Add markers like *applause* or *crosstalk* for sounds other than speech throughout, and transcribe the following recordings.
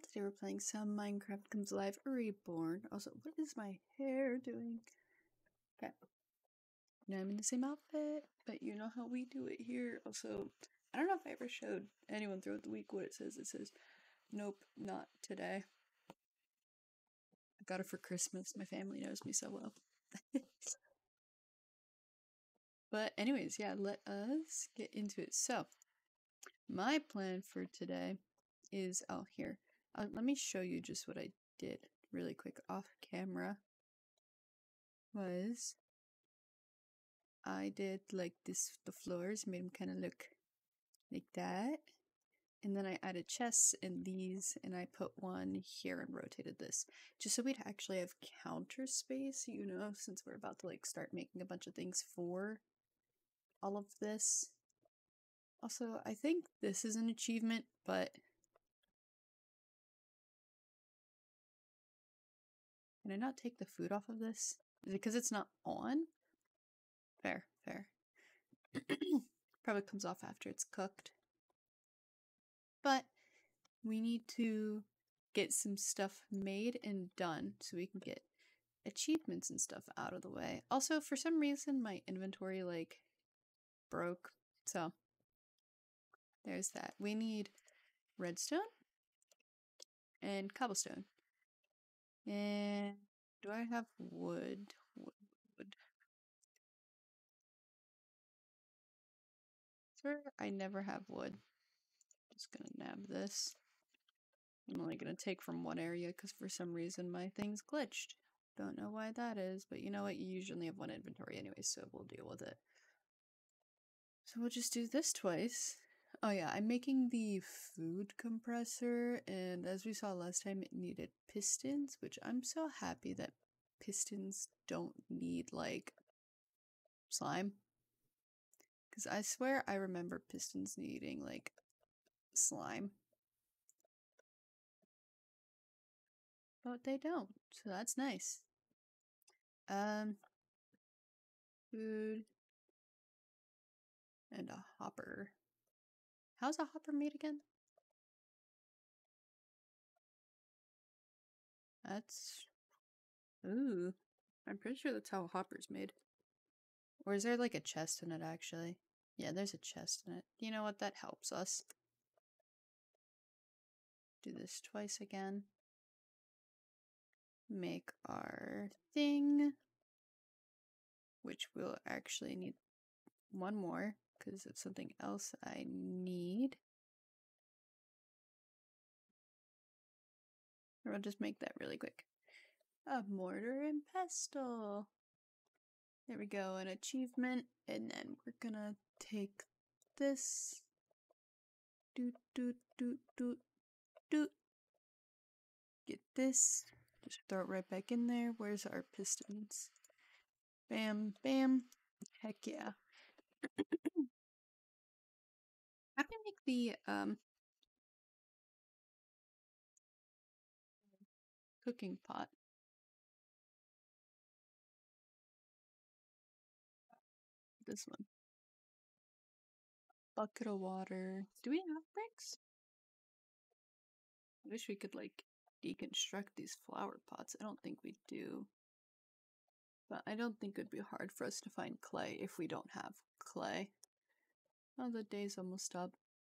Today we're playing some Minecraft Comes Alive Reborn. Also, what is my hair doing? Okay. Now I'm in the same outfit, but you know how we do it here. Also, I don't know if I ever showed anyone throughout the week what it says. It says, nope, not today. I got it for Christmas. My family knows me so well. *laughs* but anyways, yeah, let us get into it. So, my plan for today is oh here uh, let me show you just what I did really quick off camera was I did like this the floors made them kind of look like that and then I added chests and these and I put one here and rotated this just so we'd actually have counter space you know since we're about to like start making a bunch of things for all of this. Also I think this is an achievement but Can I not take the food off of this? Because it's not on? Fair, fair. *clears throat* Probably comes off after it's cooked. But we need to get some stuff made and done so we can get achievements and stuff out of the way. Also, for some reason, my inventory, like, broke. So, there's that. We need redstone and cobblestone. And do I have wood? Wood, wood. Sir, I never have wood. Just gonna nab this. I'm only gonna take from one area because for some reason my thing's glitched. Don't know why that is, but you know what? You usually have one inventory anyway, so we'll deal with it. So we'll just do this twice. Oh yeah, I'm making the food compressor, and as we saw last time, it needed pistons, which I'm so happy that pistons don't need, like, slime. Because I swear I remember pistons needing, like, slime. But they don't, so that's nice. Um, food and a hopper. How's a hopper made again? That's... Ooh. I'm pretty sure that's how a hopper's made. Or is there like a chest in it actually? Yeah, there's a chest in it. You know what? That helps us. Do this twice again. Make our thing. Which we'll actually need one more because it's something else I need. Or I'll just make that really quick. A mortar and pestle. There we go, an achievement. And then we're gonna take this. Doot, doot, doot, doot, doot. Get this. Just throw it right back in there. Where's our pistons? Bam, bam. Heck yeah. The um cooking pot? This one. Bucket of water. Do we have bricks? I wish we could like deconstruct these flower pots. I don't think we do. But I don't think it'd be hard for us to find clay if we don't have clay. Oh, the day's almost up.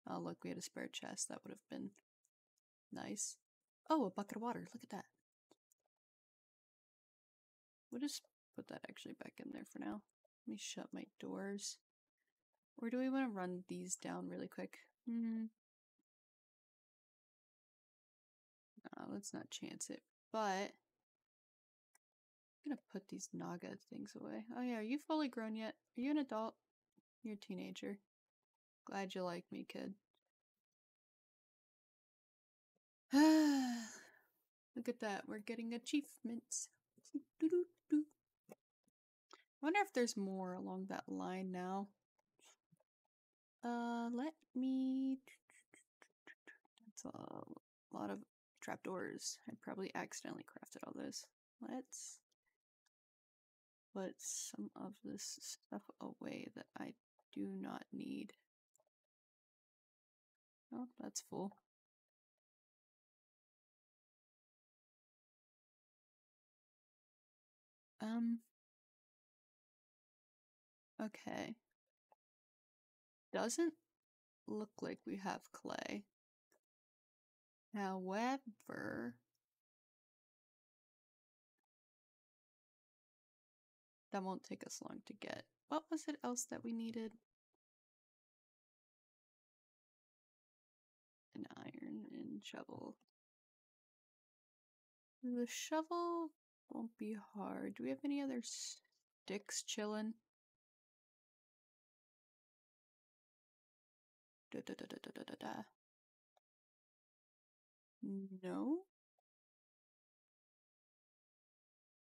Oh, look, we had a spare chest. That would have been nice. Oh, a bucket of water. Look at that. We'll just put that actually back in there for now. Let me shut my doors. Or do we want to run these down really quick? Hmm. No, let's not chance it. But I'm gonna put these Naga things away. Oh yeah, are you fully grown yet? Are you an adult? You're a teenager. Glad you like me, kid. *sighs* Look at that, we're getting achievements. wonder if there's more along that line now. Uh, let me... *sniffs* That's a lot of trapdoors. I probably accidentally crafted all those. Let's put some of this stuff away that I do not need. Oh, that's full. Um. Okay. Doesn't look like we have clay. However, that won't take us long to get. What was it else that we needed? Shovel. The shovel won't be hard. Do we have any other sticks chilling? Da, da, da, da, da, da, da. No.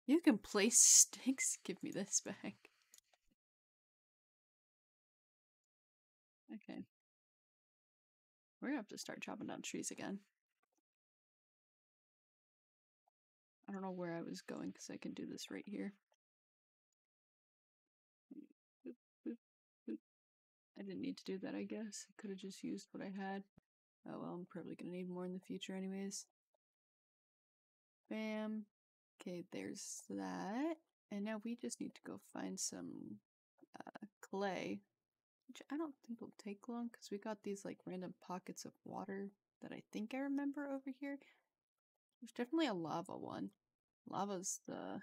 You can place *laughs* sticks. Give me this back. We're gonna have to start chopping down trees again. I don't know where I was going because I can do this right here. I didn't need to do that, I guess. I could have just used what I had. Oh well, I'm probably gonna need more in the future anyways. Bam. Okay, there's that. And now we just need to go find some uh, clay, which I don't think will take long because we got these like random pockets of water that I think I remember over here. There's definitely a lava one. Lava's the...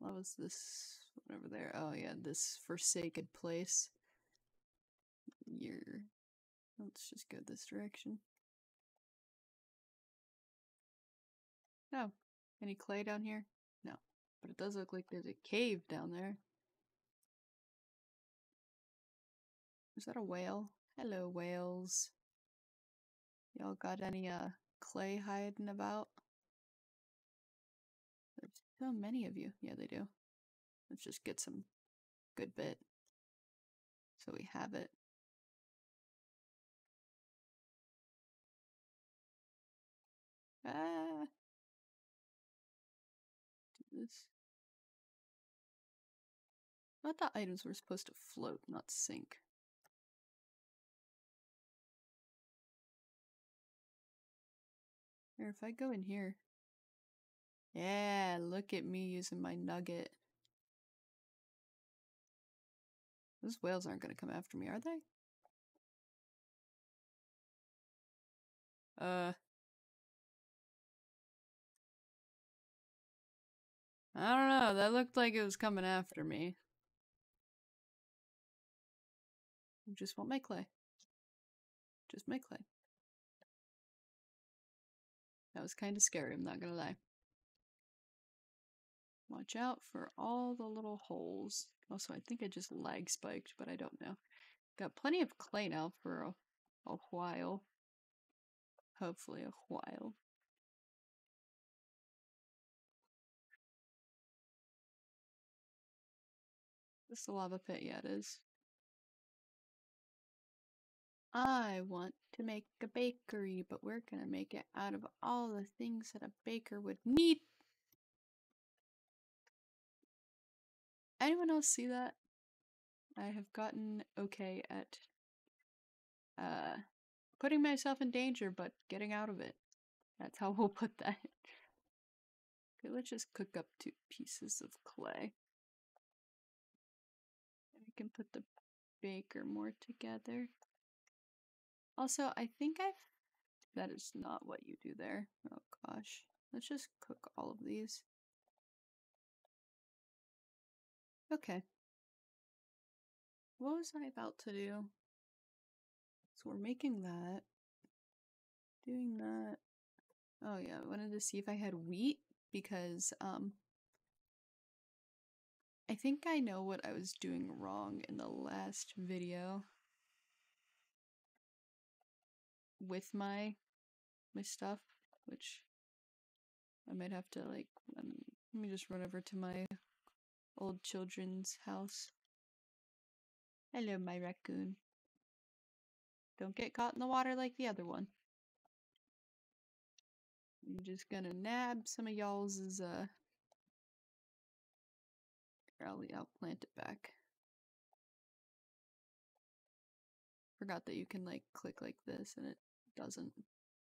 Lava's this one over there. Oh yeah, this forsaken place. You're... Let's just go this direction. No. Any clay down here? No. But it does look like there's a cave down there. Is that a whale? Hello, whales. Y'all got any uh clay hiding about? There's so many of you. Yeah, they do. Let's just get some good bit. So we have it. Ah. Do this. I thought items were supposed to float, not sink. Here, if I go in here. Yeah, look at me using my nugget. Those whales aren't going to come after me, are they? Uh. I don't know, that looked like it was coming after me. I just want my clay. Just my clay. That was kind of scary, I'm not gonna lie. Watch out for all the little holes. Also, I think I just lag spiked, but I don't know. Got plenty of clay now for a, a while. Hopefully a while. This the lava pit? Yeah, it is. I want to make a bakery, but we're gonna make it out of all the things that a baker would need. Anyone else see that? I have gotten okay at uh, putting myself in danger, but getting out of it. That's how *laughs* we'll put that. Okay, let's just cook up two pieces of clay. And we can put the baker more together. Also, I think I've... That is not what you do there. Oh gosh. Let's just cook all of these. Okay. What was I about to do? So we're making that. Doing that. Oh yeah, I wanted to see if I had wheat because um I think I know what I was doing wrong in the last video with my my stuff, which I might have to like um, let me just run over to my old children's house. Hello, my raccoon. Don't get caught in the water like the other one. I'm just gonna nab some of y'all's uh I'll, I'll plant it back. Forgot that you can like click like this and it doesn't.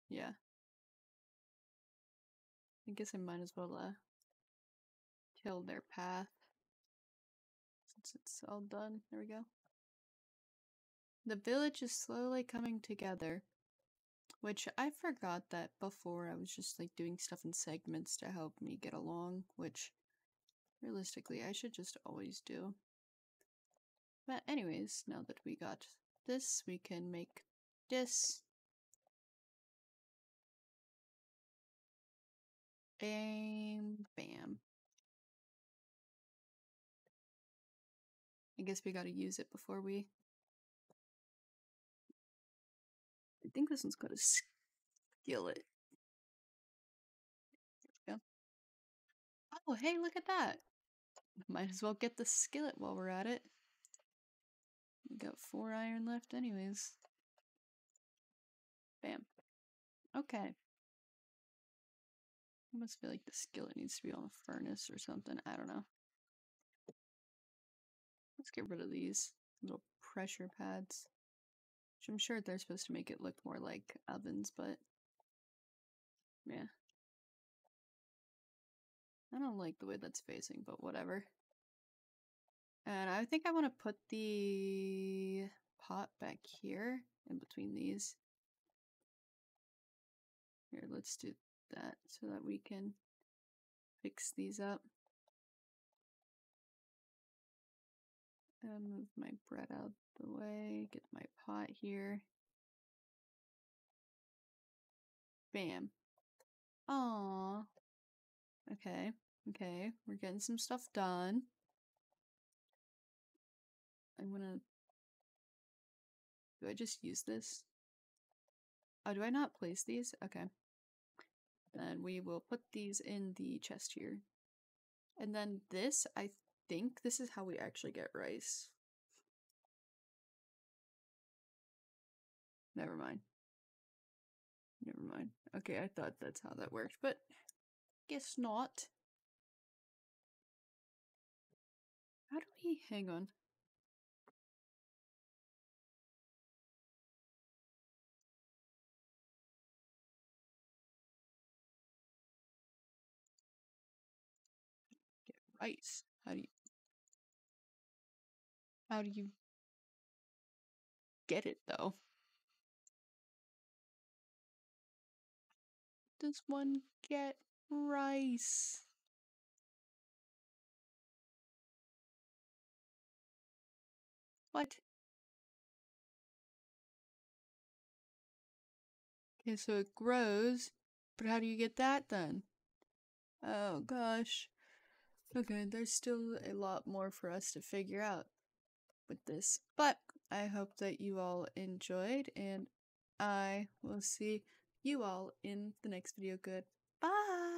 Yeah. I guess I might as well uh, kill their path. Since it's all done. There we go. The village is slowly coming together. Which I forgot that before I was just like doing stuff in segments to help me get along, which realistically I should just always do. But anyways, now that we got this, we can make this. Bam, bam. I guess we gotta use it before we I think this one's got a skillet. Yeah. Oh, hey, look at that. Might as well get the skillet while we're at it. We got four iron left anyways. Bam. Okay. I must feel like the skillet needs to be on a furnace or something. I don't know. Let's get rid of these little pressure pads. Which I'm sure they're supposed to make it look more like ovens, but yeah. I don't like the way that's facing, but whatever. And I think I want to put the pot back here in between these. Here, let's do that so that we can fix these up. And move my bread out the way, get my pot here. Bam. Aww. Okay, okay, we're getting some stuff done. I'm gonna... Do I just use this? Oh, do I not place these? Okay. Then we will put these in the chest here. And then this, I think this is how we actually get rice. Never mind. Never mind. Okay, I thought that's how that worked, but guess not. How do we hang on? Rice. How do you How do you get it though? does one get rice? What? Okay, so it grows, but how do you get that then? Oh gosh. Okay, there's still a lot more for us to figure out with this, but I hope that you all enjoyed, and I will see you all in the next video. Good. Bye.